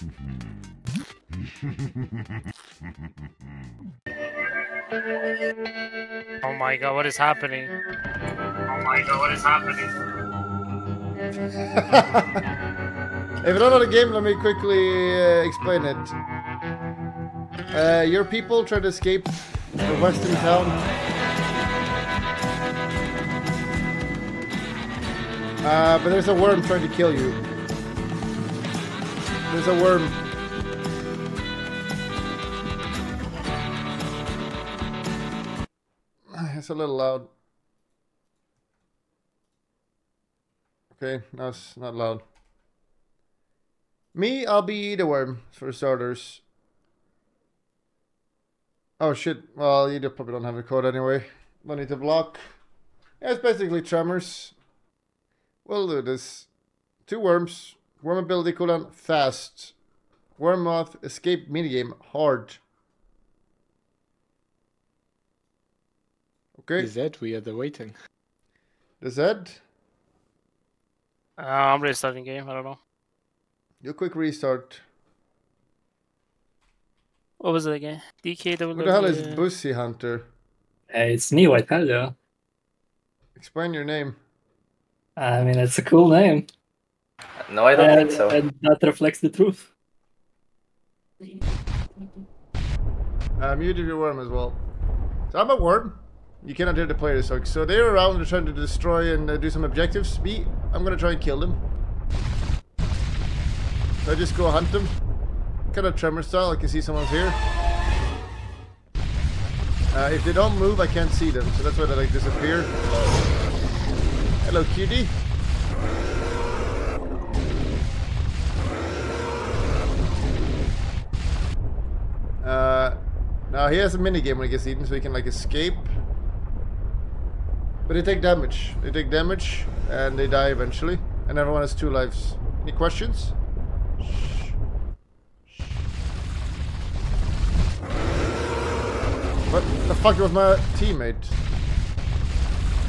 Oh my god, what is happening? Oh my god, what is happening? If you don't know the game, let me quickly uh, explain it. Uh, your people try to escape the western town. Uh, but there's a worm trying to kill you. There's a worm. It's a little loud. Okay, it's not loud. Me, I'll be the worm for starters. Oh shit, well, you probably don't have a code anyway. Don't need to block. Yeah, it's basically tremors. We'll do this. Two worms. Worm ability cooldown fast. Worm moth escape minigame hard. Okay, Is that we are the waiting? the Z. Uh, I'm restarting game, I don't know. Do quick restart. What was it again? DKW. What the hell is Bussy Hunter? Hey, it's me, White Hello. Explain your name. I mean, it's a cool name. No, I don't and, think so. and that reflects the truth. I muted your worm as well. So I'm a worm. You cannot hear the players talk. So they're around, they're trying to destroy and uh, do some objectives. Me, I'm gonna try and kill them. So I just go hunt them. Kind of tremor style, I can see someone's here. Uh, if they don't move, I can't see them, so that's why they like disappear. Hello, cutie. Now he has a minigame when he gets eaten, so he can like escape. But they take damage. They take damage, and they die eventually. And everyone has two lives. Any questions? What the fuck was my teammate?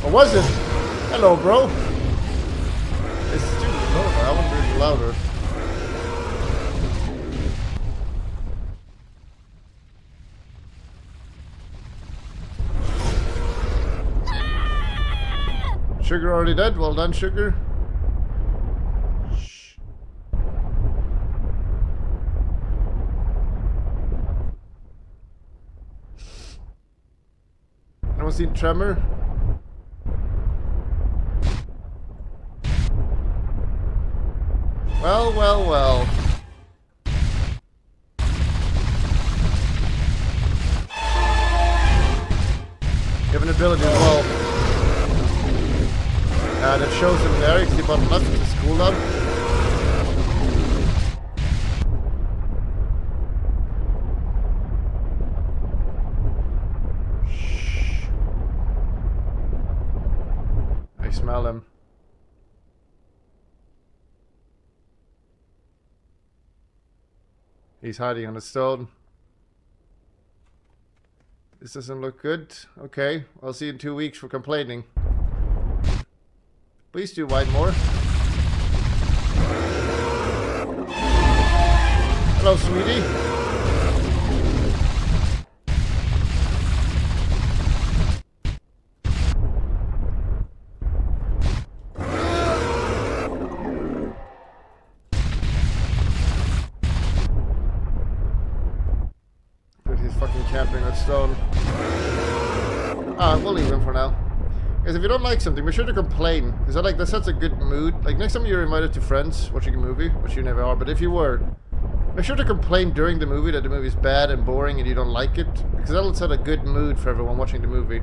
Or was it? Hello, bro. It's stupid. I want to be louder. Sugar already dead. Well done, Sugar. Shh. Anyone seen Tremor? Well, well, well. You have an ability as well. Uh, it shows him there, see bottom left, it's cooldown. Shh. I smell him. He's hiding on a stone. This doesn't look good. Okay, I'll see you in two weeks for complaining. Please do white more. Hello, sweetie. He's fucking camping that stone. Ah, we'll leave him for now. Guys, if you don't like something, be sure to complain. Because that, like, that sets a good mood. Like, next time you're invited to friends watching a movie, which you never are, but if you were, make sure to complain during the movie that the movie is bad and boring and you don't like it. Because that'll set a good mood for everyone watching the movie.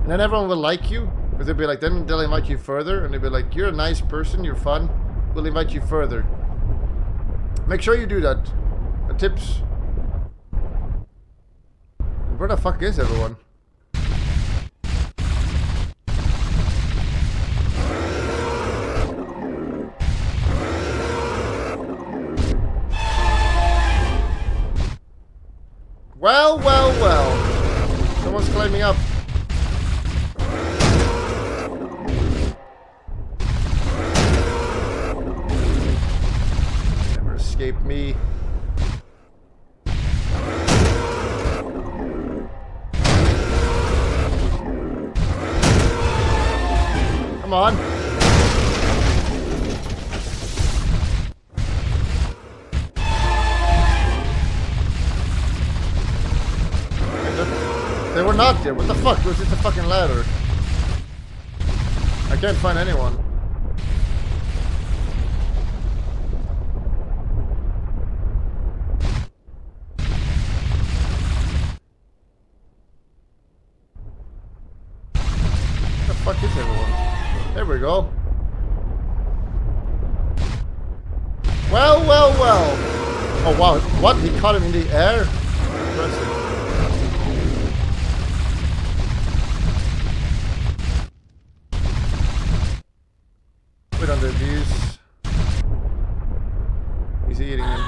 And then everyone will like you. Because they'll be like, then they'll invite you further. And they'll be like, you're a nice person, you're fun. We'll invite you further. Make sure you do that. Uh, tips. Where the fuck is everyone? Well, well, well. Someone's climbing up. The fuck? Was it a fucking ladder? I can't find anyone. Where the fuck is everyone? There we go. Well, well, well. Oh wow, what? He caught him in the air? He's eating him.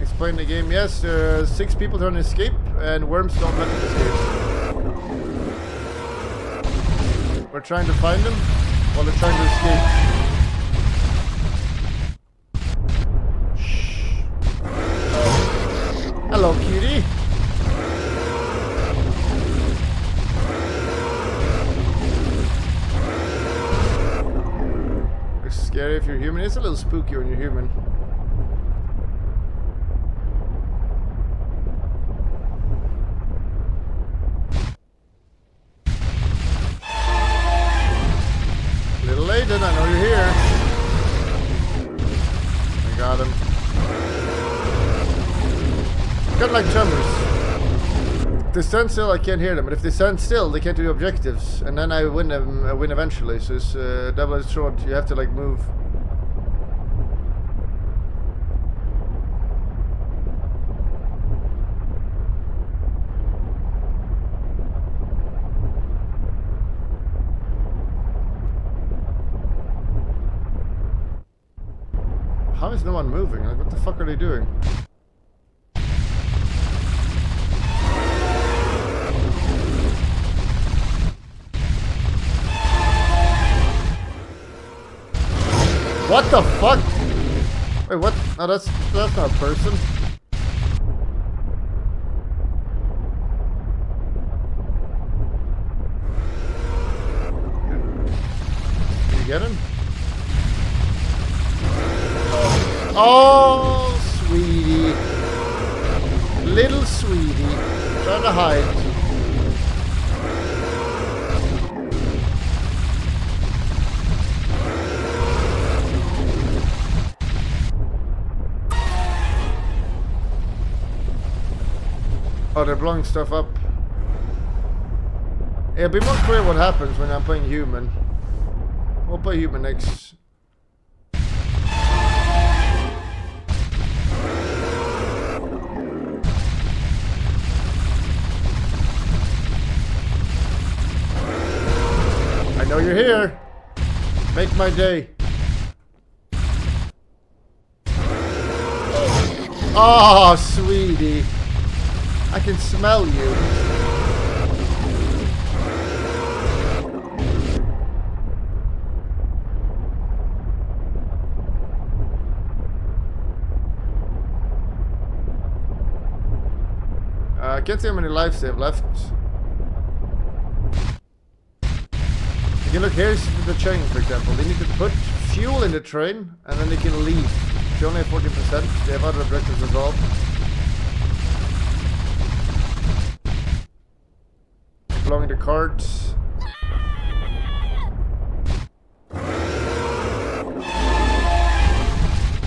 Explain the game. Yes, are six people trying to escape, and worms don't let them escape. We're trying to find them while they're trying to escape. It's a little spooky when you're human. Little Aiden, I know you're here. I got him. Got like tremors. If they stand still, I can't hear them. But if they stand still, they can't do objectives. And then I win them. I win eventually. So it's uh, double-edged sword. You have to like move. How is no one moving? Like, what the fuck are they doing? What the fuck? Wait, what? No, that's that's not a person. They're blowing stuff up. It'll be more clear what happens when I'm playing human. We'll play human next. I know you're here. Make my day. Oh, sweetie. I can smell you. Uh, I can't see how many lives they have left. You look, here's the train, for example. They need to put fuel in the train, and then they can leave. They only have 14%. They have other objectives as well. Blowing the carts.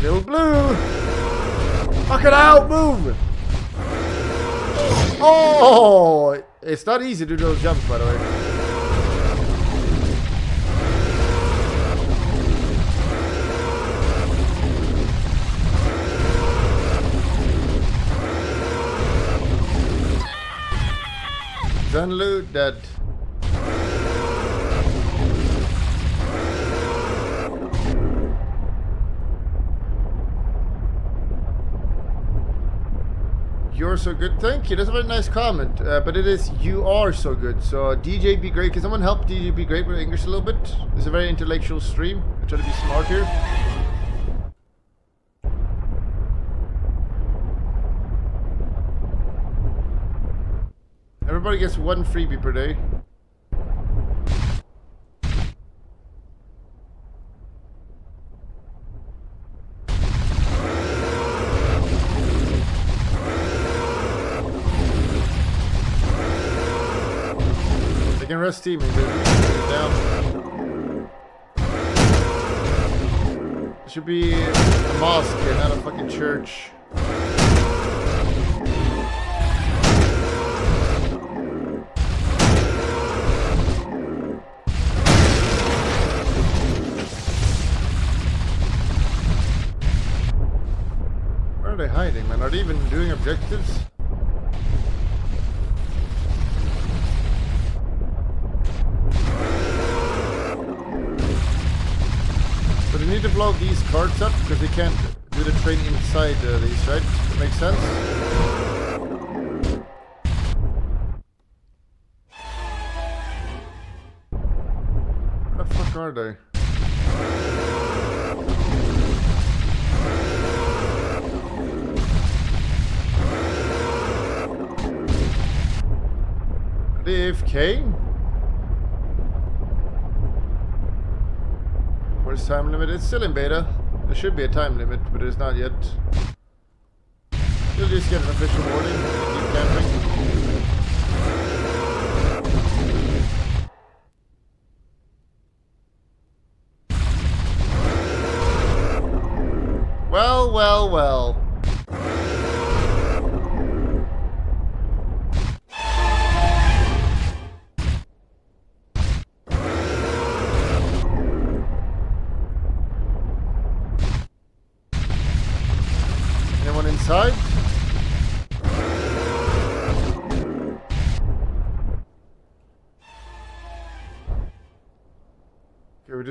Little blue! Fuck it out, move! Oh! It's not easy to do those jumps, by the way. Zenlu dead. You're so good. Thank you. That's a very nice comment. Uh, but it is you are so good. So DJ be great. Can someone help DJ be great with English a little bit? It's a very intellectual stream. I try to be smart here. Everybody gets one freebie per day. They can rest teaming, dude. Down. Should be a mosque here, not a fucking church. Hiding, man? They even doing objectives? So they need to blow these carts up because they can't do the train inside uh, these, right? That makes sense? Where the fuck are they? AFK? Where's time limit? It's still in beta. There should be a time limit, but it's not yet. You'll just get an official warning. Keep camping. Well, well, well.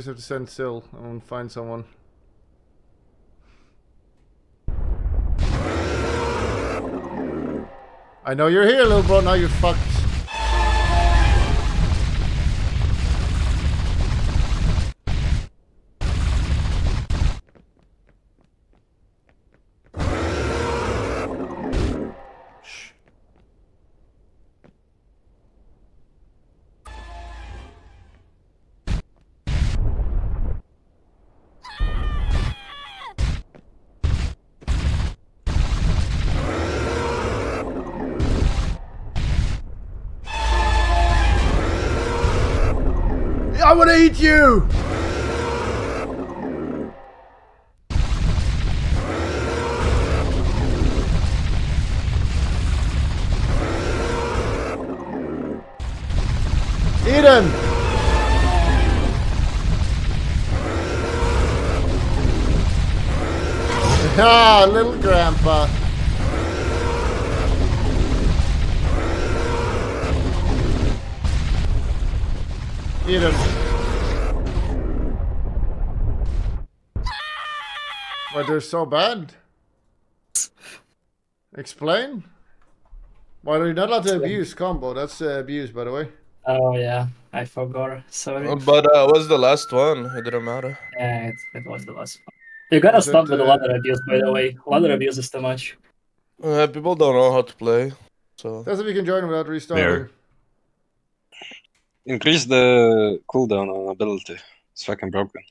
Just have to stand still and find someone. I know you're here, little bro. Now you're fucked. You! Eat! Ah, little grandpa. They're so bad? Explain? Why are you not allowed to abuse combo? That's uh, abuse, by the way. Oh yeah, I forgot. Sorry. Uh, But uh, what's the last one? It didn't matter. Yeah, it, it was the last one. You gotta Was stop it, with a uh, ladder abuse, by the way. Ladder abuse is too much. Uh, people don't know how to play, so That's if you can join without restarting. There. Increase the cooldown on ability. It's fucking broken.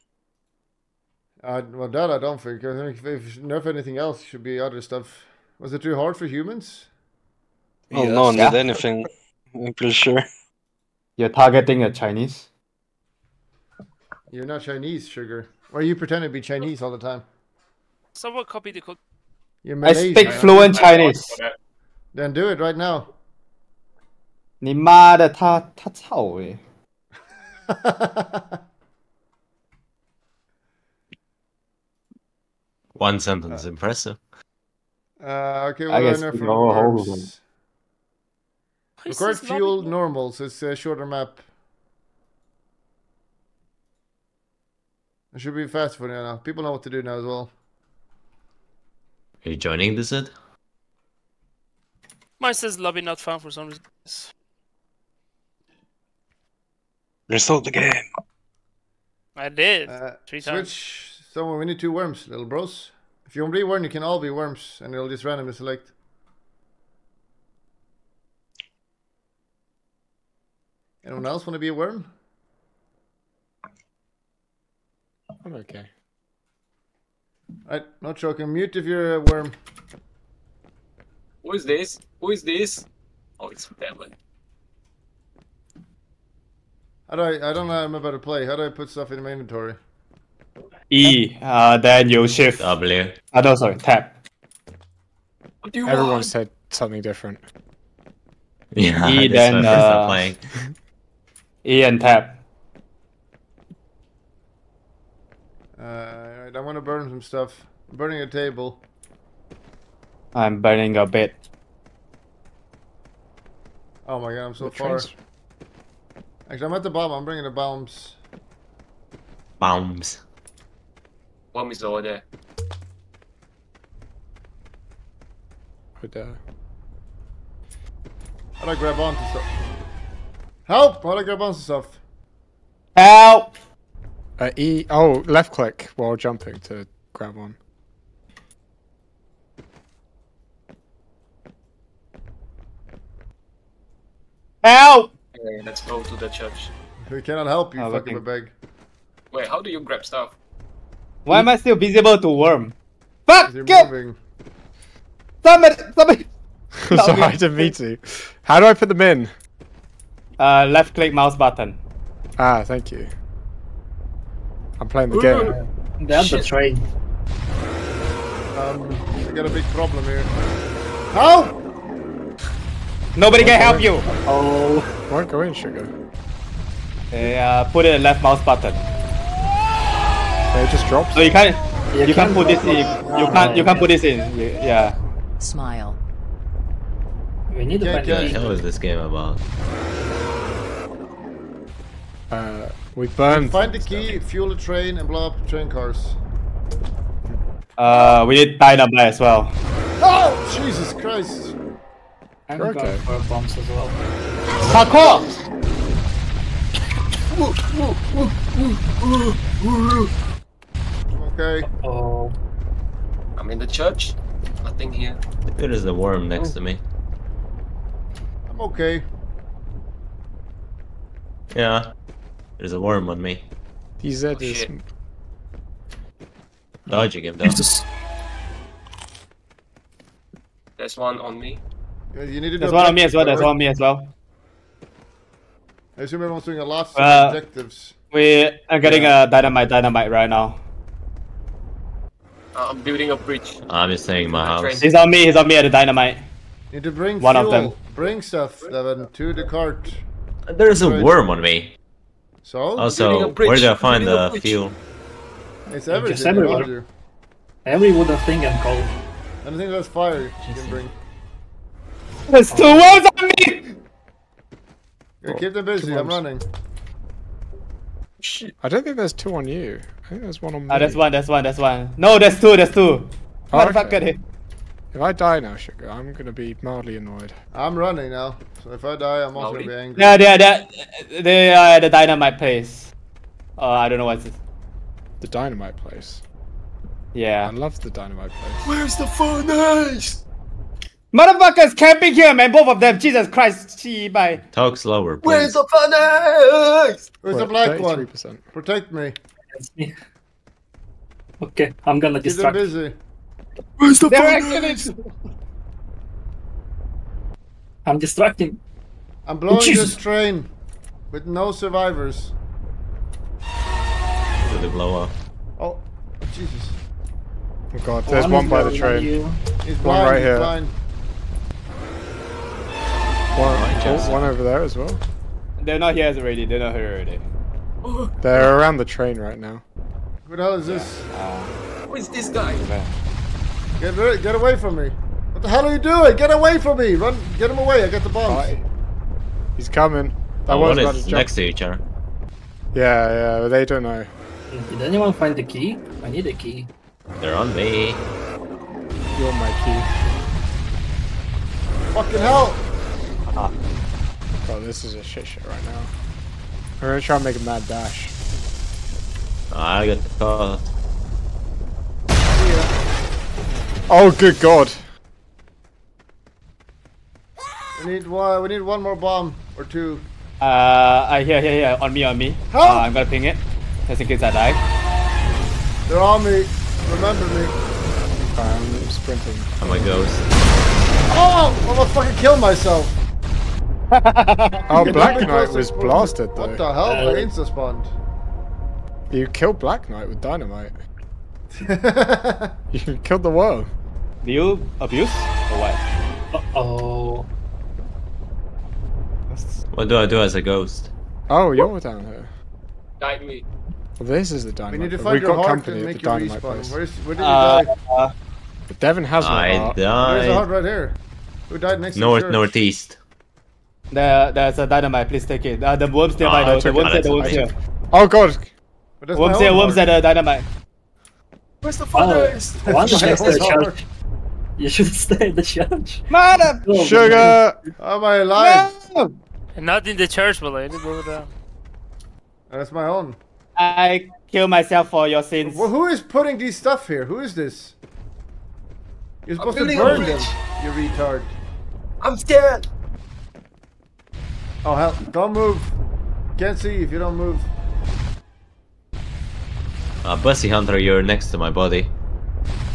Uh, well, that I don't think. I think if, if nerf anything else, it should be other stuff. Was it too hard for humans? Oh, Yes. no one Yeah. did anything. I'm pretty sure. You're targeting a Chinese. You're not Chinese, sugar. Or you pretend to be Chinese all the time. Someone copy the code. You're I Malaysian. speak fluent Chinese. Then do it right now. 你妈的，他他操诶！ One sentence, impressive. uh, okay, I what do I guess know we from know how worms? to- Why Record this fuel lobby- normals. It's a shorter map. It should be fast for you now. People know what to do now as well. Are you joining this Ed? Mine says lobby not found for some reason. Restart the game. I did. Uh, Three times. Switch someone. We need two worms, little bros. If you want to be one, you can all be worms, and it'll just randomly select. Anyone else want to be a worm? I'm okay. Alright, not joking. Mute if you're a worm. Who is this? Who is this? Oh, it's Devlin. How do I? I don't know how I'm about to play. How do I put stuff in my inventory? E, uh, then you shift. W. Uh, no, sorry, tap. What do you Everyone want? said something different. Yeah, E, then, one is not uh, playing. E and tap. Uh, alright, I want to burn some stuff. I'm burning a table. I'm burning a bit. Oh my god, I'm so The far. train's- Actually, I'm at the bomb. I'm bringing the bombs. Bombs. Bomb is over there. Would, uh, How do I grab onto stuff? Help! How do I grab onto stuff? Help! uh, E. Oh, left click while jumping to grab one. Help! Okay, let's go to the church. We cannot help you, Oh, fucking looking. bag. Wait, how do you grab stuff? Why am I still visible to worm? Fuck! You're Kill! moving. Somebody! Somebody! Sorry, I didn't mean to. How do I put them in? Uh, left click mouse button. Ah, thank you. I'm playing the game. They're the train. Um, I got a big problem here. Help! Nobody can help you! Oh, Won't go in, sugar. They, uh, put it in left mouse button. They just dropped. So you can't, you, You can't can't put this in. You can't, you can't put this in. Yeah. Smile. we need to Yeah, find yeah. the What key. the hell is this game about? Uh, we burned. Find the key, fuel the train, and blow up train cars. Uh, we need dynamite as well. Oh! Jesus Christ! I'm You're going okay. for bombs as well. Parkour! Okay. Oh, I'm in the church. Nothing here. There is a worm next to me. I'm okay. Yeah. There's a worm on me. DZ Oh, is. shit. Dodging him though. There's one on me. Uh, You need to There's one on me as well. There's one on me as well. I assume everyone's doing a lot of Uh, objectives. We are getting a dynamite, dynamite right now. I'm building a bridge. I'm just saying my house. He's on me. He's on me at the dynamite. You need to bring one of them. Bring stuff, Devin, to the cart. There's a worm on me. So? Also, where do I find the fuel? It's everything everywhere. around you. every wooden thing and coal. Anything that's fire, you can bring. There's two worms on me! Yeah, keep them busy, I'm running. Shit. I don't think there's two on you. I think there's one on me. Ah, there's one, there's one, there's one. No, there's two, there's two. Oh, Motherfucker. okay. If I die now, sugar, I'm gonna be mildly annoyed. I'm running now. So if I die, I'm also gonna be angry. Yeah, they they they are at the dynamite place. Uh, I don't know what's it. The dynamite place. Yeah. I love the dynamite place. Where's the furnace? Motherfuckers camping here, man. Both of them. Jesus Christ. Gee, bye. Talk slower, please. Where's the furnace? Where's the Wait, black one? 33%. Protect me. Okay, I'm gonna Keep them distract. busy. Where's the They're furnace? actually. I'm distracting. I'm blowing Jesus. this train with no survivors. Did it blow up? Oh, Jesus. Oh god, oh, there's One one is by the train. you. He's One blind, right he's here. blind. One, Right, oh, oh Jesse. one over there as well. They're not here already. They're not here already. They're around the train right now. Who the hell is this? Who is this guy? Get ri- get away from me. What the hell are you doing? Get away from me! Run, get him away. I got the bombs. Right. He's coming. I Oh, was one about to next to each other. Yeah, yeah, but they don't know. Did anyone find the key? I need a key. They're on me. You're my key. Fucking hell! Oh, this is a shit shit right now. We're gonna try and make a mad dash. I got the car. Oh, good god. We need one. We need one more bomb or two. Uh, I here, here, here, on me, on me. Help! Uh, I'm gonna ping it. Just in case I die. They're on me. Remember me. I'm sprinting. I'm a ghost. Oh! I almost fucking killed myself. Oh, Black Knight was blasted though. What the hell? Uh, I insta spawned. You killed Black Knight with dynamite. You killed the world. Do you abuse or what? Uh-oh. What do I do as a ghost? Oh, you're down here. Guide me. Well, this is the dynamite. we need to find We've your got heart company and at the make you dynamite respawn. place. Where's, where did you Uh, die? uh, Devon has no I heart. There's a died. heart right here. Who died next North, to the church? northeast. There, there's a dynamite. Please take it. Uh, the worms Oh, nearby I though. The worms it, here. The worms here. Oh god. But that's my Worms here. Worms heart. at the dynamite. Where's the Oh, forest? one is My next to the own church. You should stay in the church. Mother. Oh, Sugar! Am I alive? No! Not in the church, but like, over there. That's my own. I kill myself for your sins. Well, who is putting these stuff here? Who is this? You're supposed to burn them, you retard. I'm scared. Oh hell, don't move. Can't see if you don't move. Uh, Bussy Hunter, you're next to my body.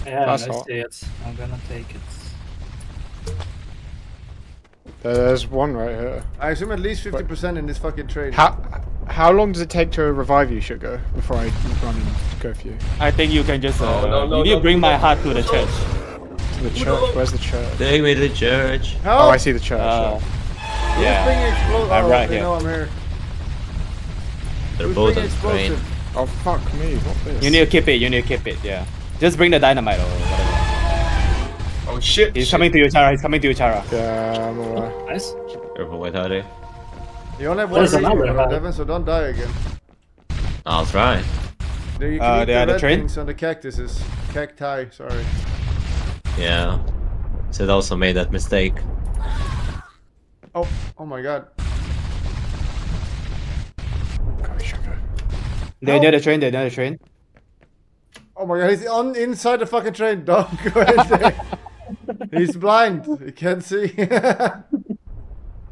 Yeah, That's I see it. I'm gonna take it. There's one right here. I assume at least 50% in this fucking trade. How how long does it take to revive you, Sugar? Before I run and go for you I think you can just. Uh, Oh, no, no, you need no, bring no, my no. heart to the church. to the church. Where's the church? Take me to church. Help! Oh, I see the church. Uh, Who's yeah. bringing explo- I'm oh, right they here. know I'm here. They're Who's both bringing on screen. explosive? Oh fuck me! What this? You need to keep it. You need to keep it. Yeah. Just bring the dynamite or whatever. Oh shit. He's shit. coming to you, Chara. He's coming to you, Chara. Yeah, I'm aware. Nice. Careful with Hardy. You only have one There's reason, another you know. Devin, so don't die again. I'll try. There you Uh, can eat they the are the red train? things on the cactuses. Cacti, sorry. Yeah. Sid also made that mistake. Oh, oh my god. Go, Sugar. They're near the train. They're near the train. Oh my god, he's on inside the fucking train. Don't go in there. he's blind. He can't see.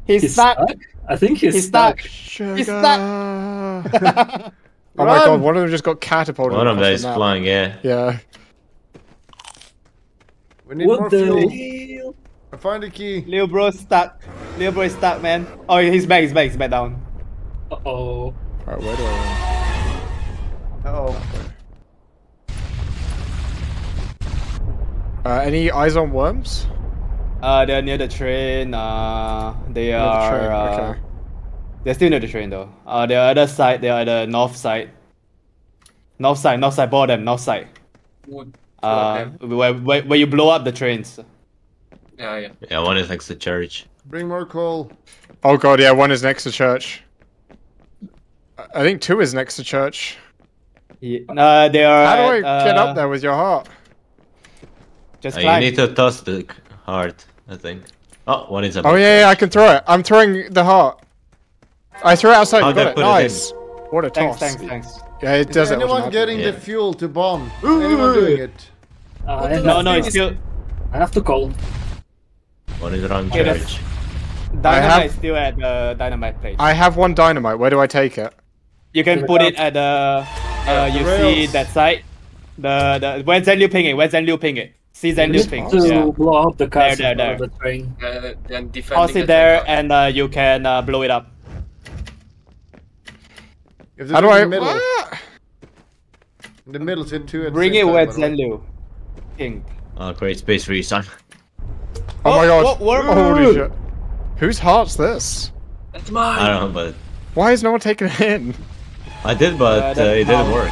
He's, He's stuck. stuck? I think he's, He's stuck. stuck. Sugar. stuck. oh my god! One of them just got catapulted. One of them is flying, yeah. Yeah. we need more the fuel. hell? I find the key. Lil bro stuck. Lil bro is stuck, man. Oh, he's back. He's back. He's back down. Uh-oh. Right, where do I Uh oh. Uh, any eyes on worms? Uh, they're near the train. Uh, they Near the are. train, Uh, okay. They're still near the train though. Uh, the other side. They are at the north side. North side. North side. Both of them. North side. Wood. Uh, where, where where you blow up the trains. Yeah, yeah. Yeah, one is next to church. Bring more coal. Oh god, yeah, one is next to church. I- I think two is next to church. Yeah. Uh, they are. How do I at, get uh, up there with your heart? Just Uh, you need to toss the heart, I think. Oh, one is up. Oh yeah, yeah, I can throw it. I'm throwing the heart. I threw it outside. How'd got it. put it? Nice. What a Thanks, toss. thanks, thanks. Yeah, it Is does it. anyone getting Yeah. the fuel to bomb? Anyone doing it? Uh, No, no, it's still. I have to call. One is around Okay, that's- church. Dynamite have- still at the dynamite place. I have one dynamite. Where do I take it? You can put it at the. Uh, you rails. see that side. The the where Zen Liu ping it. Where Zen Liu ping it. See Zen Liu Just ping. to Yeah. blow up the castle there, there. of the train. Uh, then defending Toss the it there, train. and uh, you can uh, blow it up. How do I? the middle, What? in the middle, hit two at Bring it time, where by the Zen. Liu. Ping. Oh, great space for you, son. Oh my Oh, god. what worm? Holy shit. Whose heart's this? That's mine. I don't know, but Why is no one taking it in? I did, but Uh, uh, it didn't how- work.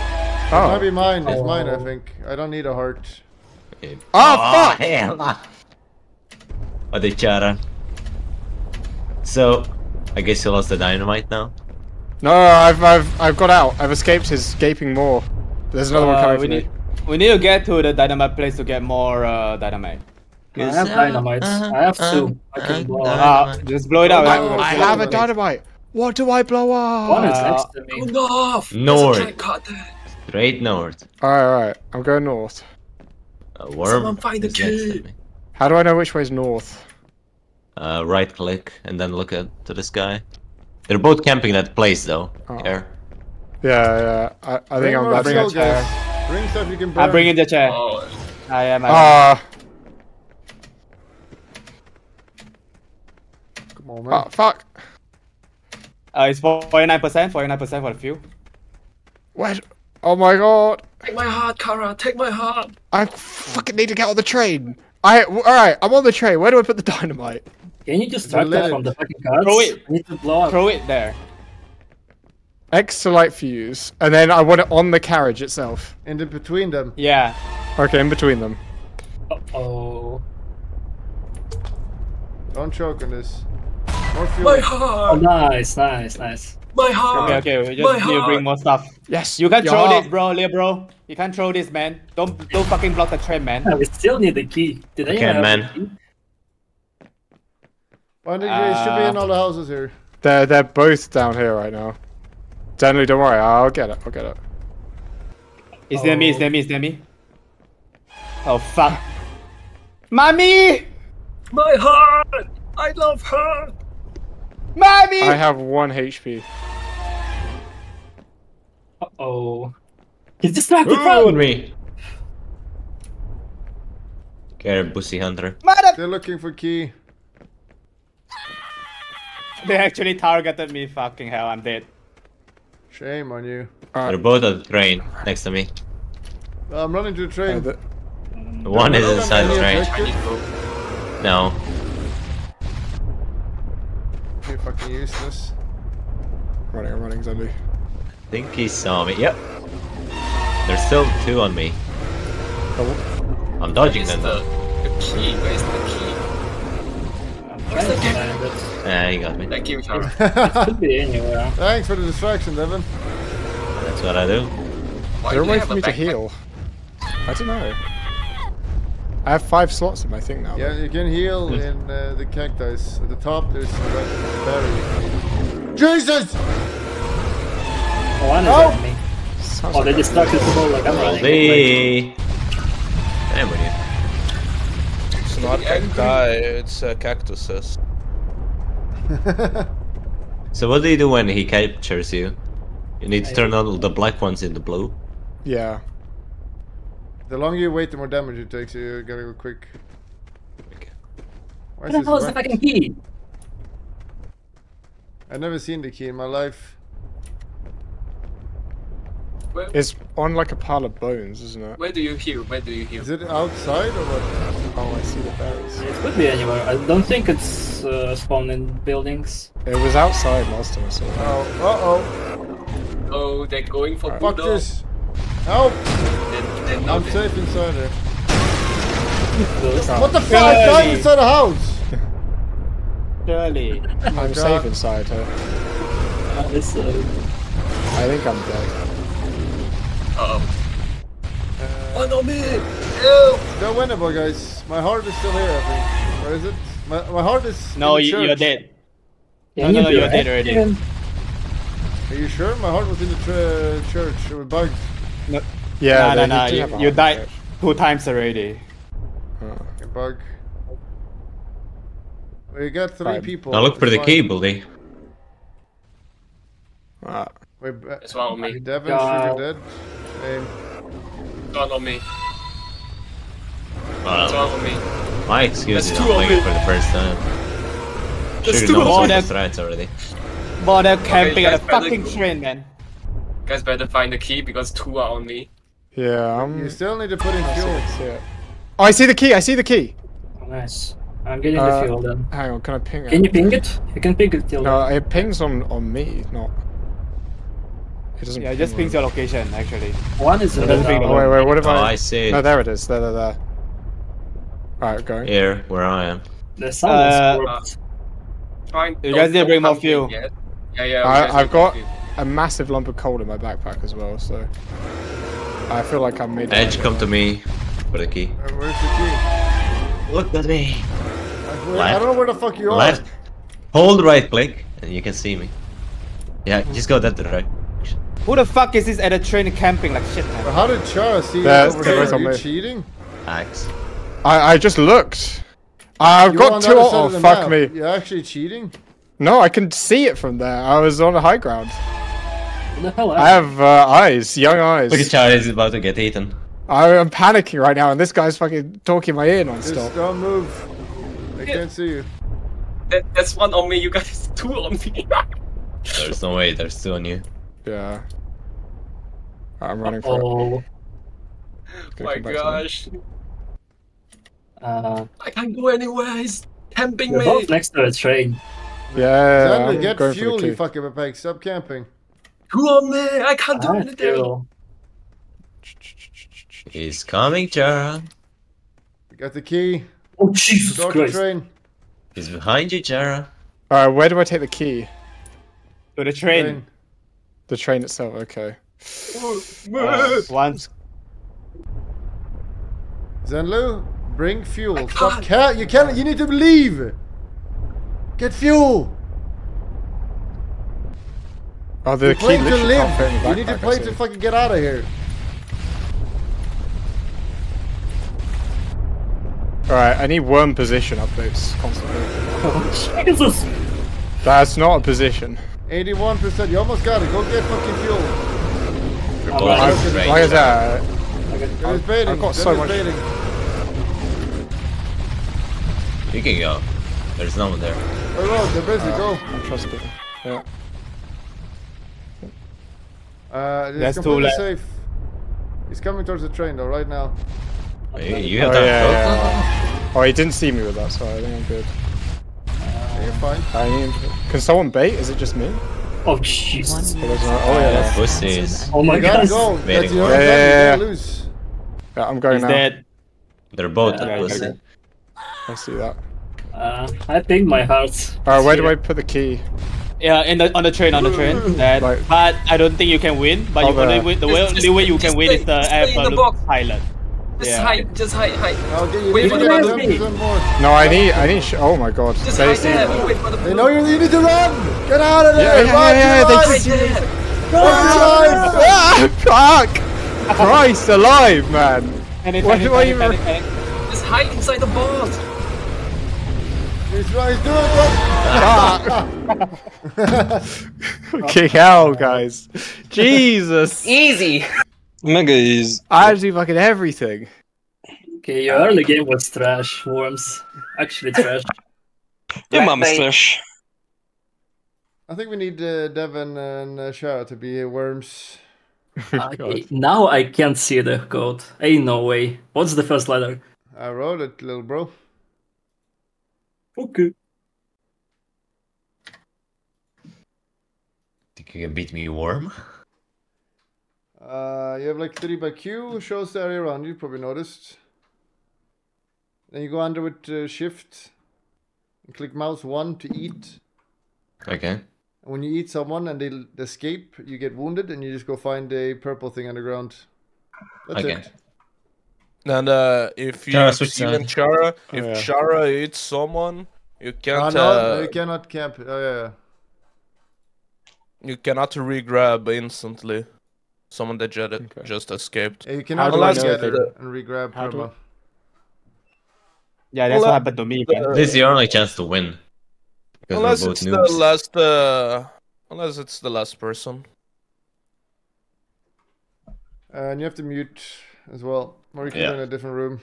Might Oh. be mine. It's Oh. mine, I think. I don't need a heart. Oh, fuck! hell. Oh, they chara. So, I guess you lost the dynamite now? No, I've, I've, I've got out. I've escaped his gaping maw. There's another one Uh, coming we for me. need, we need to get to the dynamite place to get more uh, dynamite. I have dynamites. I have two. I can blow up. Uh, just blow it out. I, uh, I have a dynamite. What do I blow up? One is Uh, next to me. Go north. North. There's a train cut there. Straight north. Alright, alright. I'm going north. A worm Someone find the is next to key. How do I know which way is north? Uh, right click and then look at to the sky. They're both camping that place though. Oh. Here. Yeah, yeah. I, I Bring think I'm more about bring a chair. Bring stuff you can burn. I'm bringing the chair. Oh, I am. I am. Ah, Come man. oh, fuck. Uh, it's 49%, 49% for the fuel. What? Oh my god. take my heart, Kara. Take my heart. I fucking need to get on the train. I all right. I'm on the train. Where do I put the dynamite? Can you just track Let that it- from the fucking cards? Throw it. I need to blow up. Throw it there. X to light fuse, and then I want it on the carriage itself. And in between them. Yeah. Okay, in between them. Oh. Don't choke on this. More fuel. My Oh, heart. nice, nice, nice. My heart. Okay, okay. We My just need to bring more stuff. Yes. You can't throw this, bro, Leo, bro. You can't throw this, man. Don't don't fucking block the train, man. We still need the key. Did Okay, anyone man. the key? One degree should be in Uh, all the houses here. They're they're both down here right now. Stanley, don't worry. I'll get it. I'll get it. It's near me, it's near me, it's near me. Oh, fuck. Mommy! My heart. I love her. Mommy! I have one HP. Uh-oh. He's distracted Ruin from me. Get a bussy hunter. Mother- They're looking for key. They actually targeted me, fucking hell, I'm dead. Shame on you. They're both on the train next to me. I'm running to the Uh, train. the- One is inside the train. No. You're fucking useless. running, I'm running, Stanley. I think he saw me. Yep. There's still two on me. I'm dodging them the, though. the key? Where's the key? I'm trying to find. Ah, he got me. Thank you, Kara. It could be anywhere. Thanks for the distraction, Devin. That's what I do. Why Is there a way for me to heal? I don't know. I have five slots in my thing now. Yeah, though. you can heal in uh, the cactus. At the top, there's a red berry. Jesus! One is Oh! on me. Sounds Oh, like they a- distracted the ball like I'm running. Lee. Damn with. It's not cacti, it's uh, cactuses. So what do you do when he captures you? You need to turn all the black ones into blue. Yeah. The longer you wait, the more damage it takes. You gotta go quick. Why Where is the this hell is the fucking key? I've never seen the key in my life. Where, It's on like a pile of bones, isn't it? where do you heal? Where do you heal? Is it outside or what? Oh, I see the berries. It could be anywhere. I don't think it's uh, spawned in buildings. It was outside last time I saw it. Oh, uh oh. Oh, they're going for Fuck this. Help! Then, then no, I'm they- safe inside there. Close. What the fuck? I died Really? inside the house! Surely. I'm God. safe inside her. Uh, uh, I think I'm dead. Uh-oh. Oh no, me! They're winnable, guys. My heart is still here, I think. Where is it? My, my heart is. No, in the you, you're dead. can no, you no, be you're right? dead already. Are you sure? My heart was in the tra- church. It was bugged. Yeah, nah, they- nah, they do nah. have You, you died two times already. A bug. We got three Right. people. Now look for the fine. key, buddy. Ah, Wait, There's one on me. Devin, God. Sugar dead. Same. One on me. There's Well, one on me. my excuse That's is two I'm playing it it. for the first time. There's Sure two knows of all it. the strats already. But they're camping at a fucking train, man. Guys better find the key because two are on me. Yeah, I'm. You still need to put in I see fuel. it, see. Oh, I see the key. I see the key. Oh, nice. I'm getting Uh, the fuel then. Hang on, can I ping it? Can you ping it? You can ping it till No, it pings on on me, not. It doesn't. Yeah, it just ping pings your location, actually. one is a bit ping- Oh, wait, wait. What if Oh, I? I see it. No, there it is. There, there, there. Alright, going. Here, where I am. The sound Uh, is warped. Fine. You guys didn't bring more fuel. yet. Yeah, yeah. I, I've got- A massive lump of coal in my backpack as well, so. I feel like I'm made. Edge, come to me for the key. Uh, where's the key? Look at me. I, I don't know where the fuck you are. Left. Hold right click, and you can see me. Yeah, just go that direction. Who the fuck is this at a train camping like shit, man? How did Chara see There- you over there here? is Are you me. cheating? Axe. I I just looked. I've You're got the two. Oh of the fuck map. me. You're actually cheating? No, I can see it from there. I was on a high ground. What the hell? I have uh, eyes, young eyes. Look at Chad is about to get eaten. I, I'm panicking right now, and this guy's fucking talking my ear Just non-stop. don't move. I can't see you. That, that's one on me. You guys two on me. There's no way, there's two on you. Yeah. I'm running for it. Oh, Gonna my come back to me. gosh. uh, I can't go anywhere. He's camping we're me. both next to a train. Yeah, Xander, I'm get going for the fuel, you fucking Pepeg. Stop camping. Who on me? I can't do I anything. feel He's coming, Jara. We got the key. Oh Jesus Go Christ! train. He's behind you, Jara. Alright, where do I take the key? To the train. Train. The train itself, okay. Uh, once. Zenlu, bring fuel. I Stop can't. ca- You can't. You need to leave. Get fuel. Oh, the You're key playing to literally can't fit in live. the You need to backpack, play to fucking get out of here. Alright, I need worm position updates constantly. Oh Jesus! That's not a position. 81%. You almost got it. Go get fucking fuel. You're I'm both right. in range. Why is that? It is baiting. I've got so much- baiting. You can go. There's no one there. Oh, no, they're busy. Uh, go. I trust it. Yeah. Uh, it's That's too completely late. safe. He's coming towards the train though, right now. You, you have Oh, that yeah, yeah, yeah. Oh, he didn't see me with that, so I think I'm good. Yeah, you're fine. I need... Can someone bait? Is it just me? Oh Jesus! Oh, oh, yeah, that's... Pussies. Oh my God! go. Waiting That's your for only it. time. Yeah, yeah, yeah. lose. yeah, I'm going He's now. dead. They're both Yeah, a pussy. yeah. I see that. Uh, I think my heart. Alright, where do I put the key? Yeah, in the on the train, on the train. That, Like- but I don't think you can win. But Oh, you only the- win, the Just- way, just- only way you can just win stay- is the stay air in the balloon box. pilot. Just Yeah. hide. Just hide. Hide. Okay, Wait for the get ball. 10% more. No, I need... I need... Sh oh my god. Just They hide there. wait for the They know you. You need to run. Get out of there. yeah, run, yeah, run. they Right there. Run, run. Ah, fuck! Christ alive, man! Panic, What panic, do I even- panic, panic. Just hide inside the boat. He's right. He's doing it. Fucking hell, guys. Jesus. Easy. Mega is. I had do fucking everything. Okay, your early game was trash. Worms, actually trash. Yeah, mama's Right. trash. I think we need uh, Devon and uh, Shara to be uh, worms. Okay, now I can't see the code. Ain't no way. What's the first letter? I wrote it, little bro. Okay. Think you can beat me, Worm? Uh, you have like 3 by Q, shows the area around you, probably noticed. Then you go under with uh, shift and click mouse 1 to eat. Okay. And when you eat someone and they escape, you get wounded and you just go find a purple thing underground. That's Okay. it. And uh, if you Chara, switch even side. Chara, Oh, if yeah. Chara eats someone, you can't. no, uh, no, you cannot camp. Oh, yeah, yeah. You cannot re-grab instantly. Someone that just, Okay. just escaped. Yeah, you cannot do run I know together and re-grab How do. Yeah, that's Well, what happened to me. man. This is your only chance to win. Unless we're both it's the last. Uh, unless it's the last person. And you have to mute as well. Or you can Yeah. go in a different room.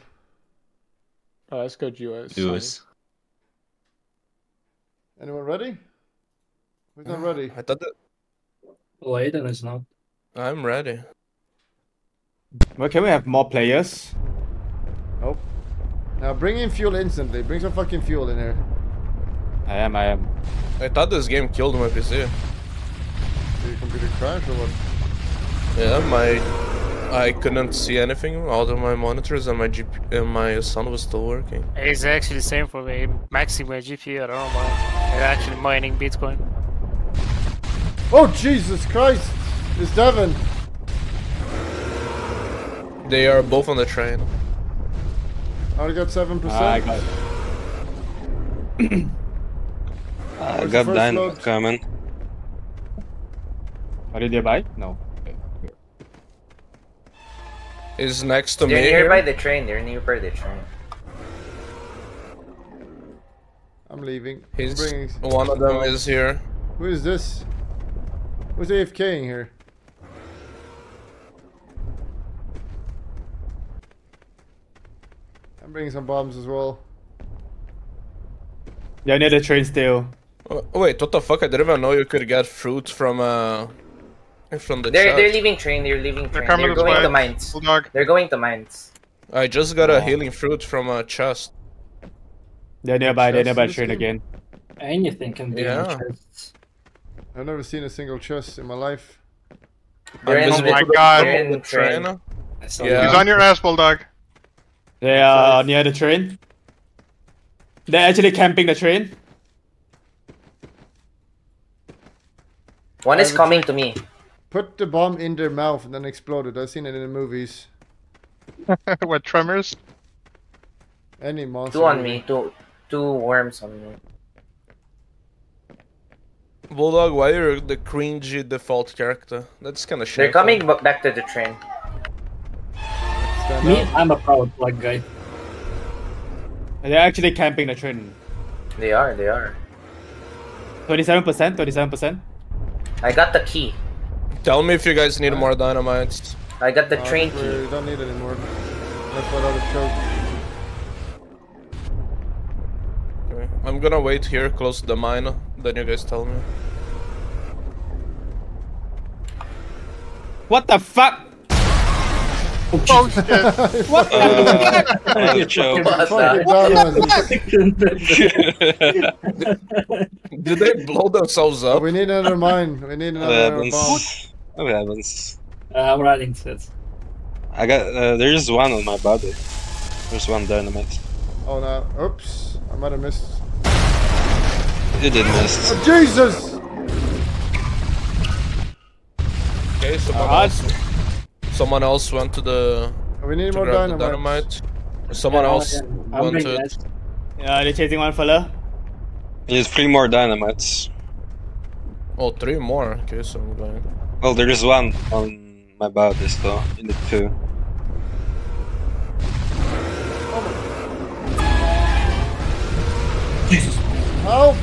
Oh, let's go duos. Duos. Anyone ready? We're not uh, ready? I thought that Layden is not. I'm ready. Well, can we have more players? Nope. Now bring in fuel instantly. Bring some fucking fuel in here. I am, I am. I thought this game killed my PC. Did your computer crash or what? Yeah, my I couldn't see anything out of my monitors, and my GP and my sound was still working. It's actually the same for me. Maxing my GPU, I don't know why. It's actually mining Bitcoin. Oh Jesus Christ! It's Devon. They are both on the train. I already got seven percent. Ah, I got it. I got the dynamite coming. What did you buy? No. Okay. Is next to me. They're me nearby here. the train. They're nearby the train. I'm I'm leaving. I'm He's bringing... one of them is here. Who is this? Who's AFKing here? I'm bringing some bombs as well. Yeah, near the train still. Oh, wait, what the fuck? I didn't even know you could get fruit from uh from the They're chest. they're leaving train. They're leaving train. coming They're this going way. to mines. Bulldog. They're going to mines. I just got a healing fruit from a chest. They're nearby. They're Chest nearby in the this train game? again. Anything can be in Yeah. the chests. I've never seen a single chest in my life. They're in Oh the- my god. They're in the train. Train. He's on your ass, Bulldog. They are near the train. They're actually camping the train. One is coming to me. Put the bomb in their mouth and then explode it. I've seen it in the movies. what tremors? Any monster. Two on movie. me. Two two worms on me. Bulldog, why are the cringy default character? That's kind of shit. They're coming back to the train. Me. I'm a proud black guy. They're actually camping the train. They are. They are. Twenty-seven percent. Twenty-seven percent. I got the key. Tell me if you guys need more dynamites. I got the Oh, train we key. don't need it anymore. That's what I would choke. Okay. I'm gonna wait here close to the mine, then you guys tell me. What the fuck? Oh shit. What the fuck? Good joke. What's Fucking that? diamonds. Did they blow themselves up? we need another mine. We need What another bomb. Happens? What happens? Uh, I'm running to it. I got. Uh, there's one on my body. There's one dynamite. Oh no. Oops. I might have missed. You did miss. Oh, Jesus! Okay, someone Uh, else. Someone else went to the We need to more grab the dynamite. dynamite. Someone Yeah, else I'm went bringing to it. it. Yeah, they're chasing one fella. There's three more dynamites. Oh, three more. Okay, so I'm going. Well, there is one on my body, so you need two. Help!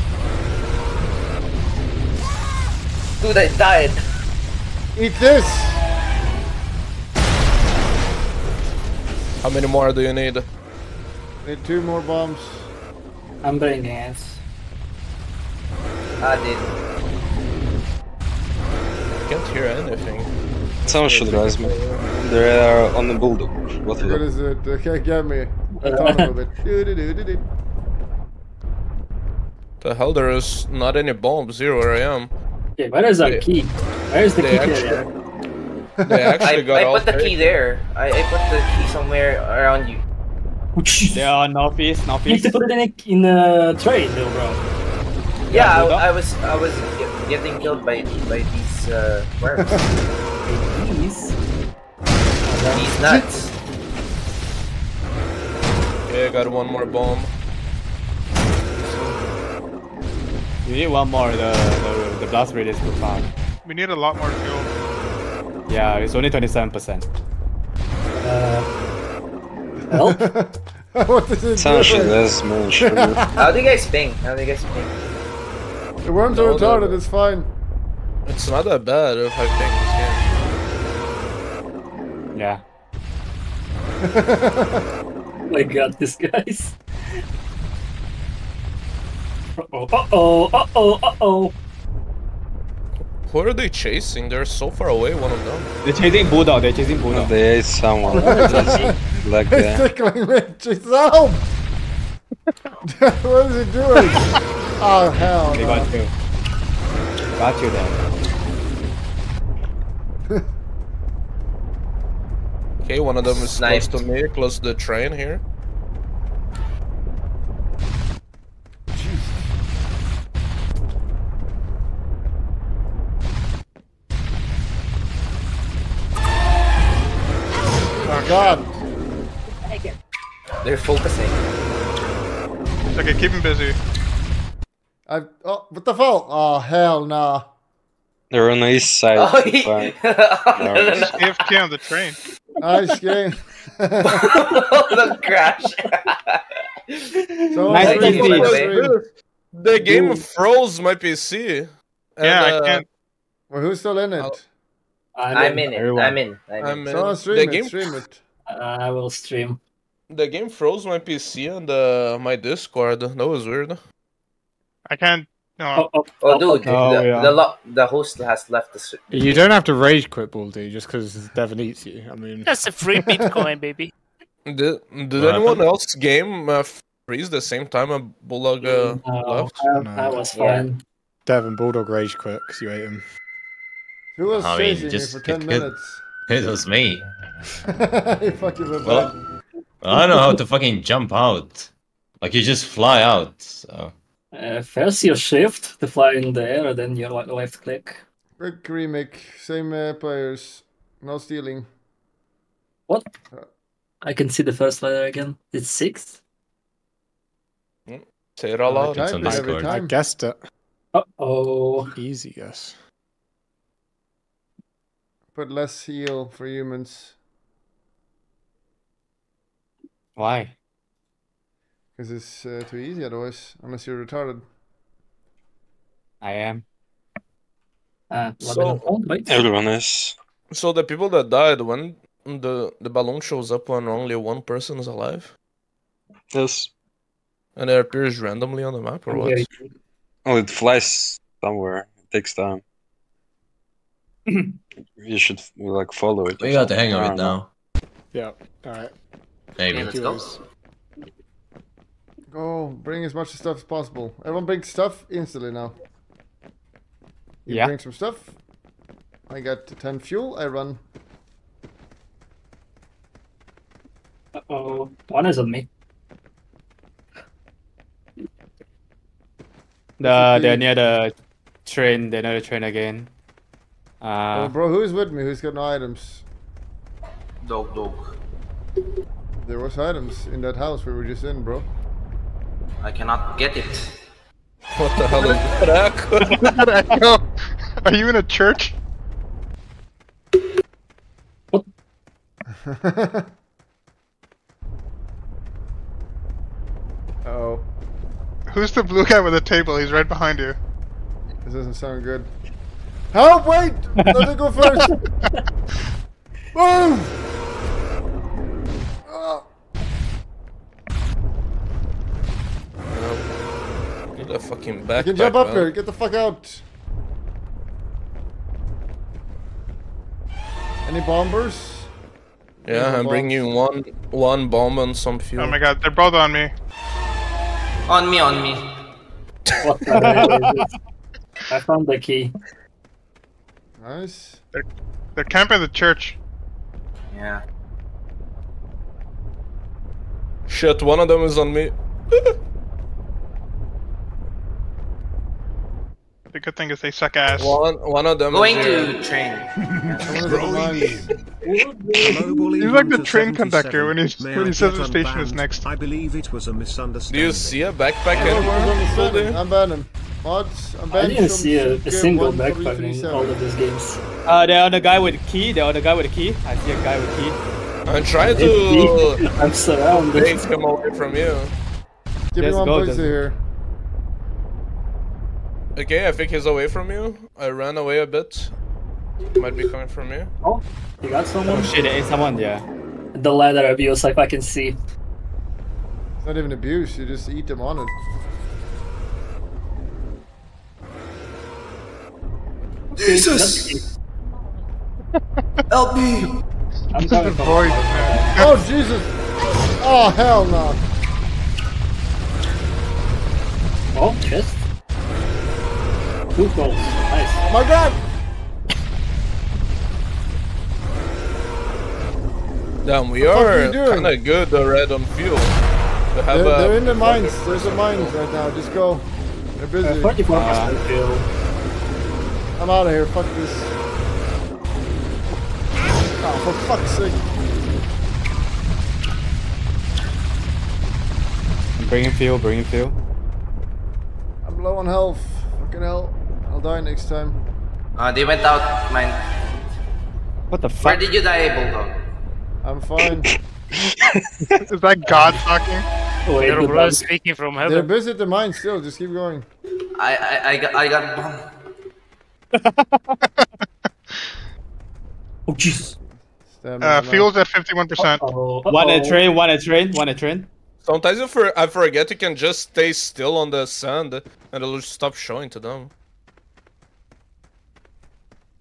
Dude, I died. Eat this! How many more do you need? Need two more bombs. I'm bringing it. I dude. I can't hear anything. Someone should rise me. They are on the bulldog. What What is is it? They can't get me. Autonomous bit. Do-do-do-do-do. The hell, there is not any bombs here where I am. Okay, where is our They- key? Where is the they key actually- carrier? They I, actually got I all put the key there. I, I put the key somewhere around you. Oh, they are northeast, You need northeast. to put it in a, in a train, though, bro. Yeah, Bulldog? I, I was I was get- getting killed by by these uh, worms. Please. these nuts. Okay, I got one more bomb. You need one more. The the, the blast radius too far. We need a lot more fuel. Yeah, it's only twenty-seven percent. Uh, help? what is it Someone should doing? rise How do you guys ping? How do you guys ping? The worms No, are retarded, no. it's fine. It's not that bad if I think this game. Yeah. oh my god, these guys. Uh-oh, uh-oh, uh-oh, uh-oh. Who are they chasing? They're so far away, one of them. They're chasing bulldog. They're chasing bulldog. They ate someone. That's like It's that. tickling me. Jesus, help! what is he doing? oh, hell They no. got you. Got you there. Okay, one of them is Sniped. close to me, close to the train here. Oh, God. They're focusing. Okay, keep him busy. I, oh, what the fuck? Oh, hell nah. They're on the east side. Oh, he... Fine. Just AFK on the train. Nice game. the crash. So, Nice three, to The game froze my PC. and, Yeah, I uh, can't. Well, who's still in it? I'm in it. I'm in. I'm I'm in. in. So the stream it, game- stream it. I will stream. The game froze my PC and uh, my Discord. That was weird. I can't. No. Oh, oh, Oh, dude, Oh, the, yeah. the, lo- the host has left the. s- You don't have to rage quit Baldy just because Devon eats you. I mean, That's a free Bitcoin, baby. Did, did What anyone happened? else game uh, freeze the same time a Bulldog uh, no, left? I, No. I was Yeah. fine. Devon Bulldog rage quit because you ate him. Who was I mean, just for 10 good. minutes? It was me. you fucking were Well. I don't know how to fucking jump out. Like you just fly out. So Uh, first you shift to fly in the air, and then you le- left click. Quick remake, same uh, players, no stealing. What? I can see the first letter again. It's six. Say it all I out. It's on it Discord. I guessed it. Uh oh. Easy guess. Put less heal for humans. Why? Because it's uh, too easy otherwise, unless you're retarded. I am. Uh, So- so. Everyone is. So the people that died when the the balloon shows up when only one person is alive, Yes. and it appears randomly on the map, or what? very- Oh, it flies somewhere. It takes time. you should like follow it. or we got the hang of it now. Yeah. All right. Maybe. Yeah, let's go. Go, bring as much stuff as possible. Everyone bring stuff instantly now. You Yeah. bring some stuff. I got 10 fuel, I run. Uh oh. One is on me. The they're near the train. They're near the train again. oh, Uh, bro, who's with me? Who's got no items? Dog, dog. There was items in that house we were just in, bro. I cannot get it. What the hell is that? Are you in a church? What? oh, Who's the blue guy with the table? He's right behind you. this doesn't sound good. Help! Wait! Let me go first! Move! Oh! A fucking You backpack. can jump up man. here. Get the fuck out. Any bombers? Yeah, I'm bringing one one bomb and some fuel. Oh my god, they're both on me. On me, on me. What the hell is this? I found the key. Nice. They're camping the church. Yeah. Shit, one of them is on me. The good thing is they suck ass. One one of them Going is here. to train. He's like the train conductor when, he's, when he says the station is next. I believe it was a misunderstanding. Do you see a backpack Oh, anywhere? I'm Baldy? banning. I'm banning. I didn't from see a, a single one, backpack in all of these games. uh, they're on the guy with the key. They're on the guy with the key. I see a guy with key. I'm trying to I'm surrounded. take him away from you. Give me Let's one place then. here. Okay, I think he's away from you. I ran away a bit. Might be coming from you. Oh, you got someone? Oh shit, there is someone. Yeah. The ladder abuse, if I can see. It's not even abuse. You just eat them on it. Jesus! Help me! I'm coming from Voice, man. Oh Jesus! Oh hell no! Oh, chest. Two goals. Nice. Oh my God! Damn, we fuck are are kinda good already on fuel. We have They're, a they're in the mines. There's a mines right now. Just go. They're busy. Uh, 44% fuel. I'm out of here. Fuck this. Oh, for fuck's sake! I'm bringing fuel. Bringing fuel. I'm low on health. Fucking hell! I'll die next time. Uh, they went out, mine. What the fuck? Where fuck? did you die, Bulldog? I'm fine. Is that God talking? Wait, Little the brother bomb. speaking from heaven. They're heaven. busy at the mine still. Just keep going. I I I got I got bomb. Oh Jesus! Stamina Uh, now. fuel's at 51%. Oh, One a uh-oh. train, one a train, one a train. Sometimes I, for, I forget you can just stay still on the sand and it'll just stop showing to them.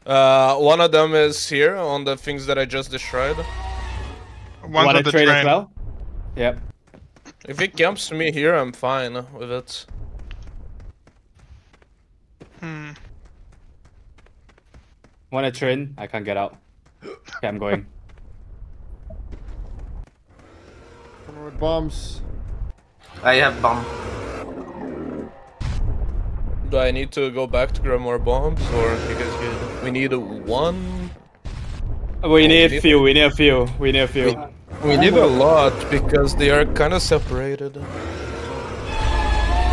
Uh, one of them is here on the things that I just destroyed. One on a the train, train. as well. Yep. If it camps me here, I'm fine with it. Hmm. Want to train. I can't get out. Okay, I'm going. Come with bombs. I have bomb. Do I need to go back to grab more bombs, or you guys good? We need a one. We need need- fuel. We need a fuel. We need a fuel. We need a lot because they are kind of separated.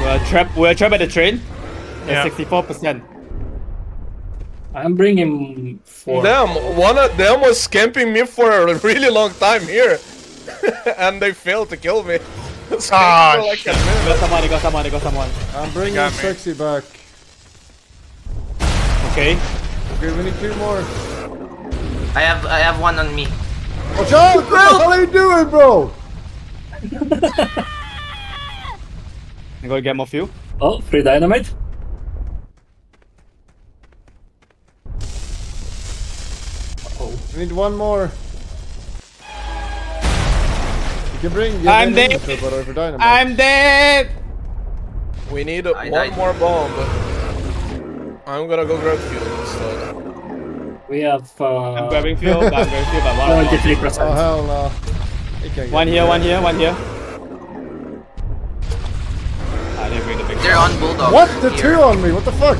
We're trapped. We're trapped at the train. Yeah. Sixty-four percent. I'm bringing four. Damn, one of them was camping me for a really long time here, and they failed to kill me. It's Ah, like shit. a minute. Got someone. Got someone. Got someone. I'm bringing sexy back. Okay. Okay, we need two more. I have I have one on me. Oh, Watch out! What the hell are you doing, bro? I'm gonna get more fuel. Oh, free dynamite. We need one more. You can bring. Yeah, I'm dead. But over dynamite. I'm dead. We need I one died. more bomb. I'm gonna go grab fuel instead. We have I'm uh, grabbing fuel. but I'm grabbing fuel, but one. twenty-three Oh percent. hell no. You One here. One here. One here. I didn't bring the big. They're on bulldog. What? The two on me. What the fuck?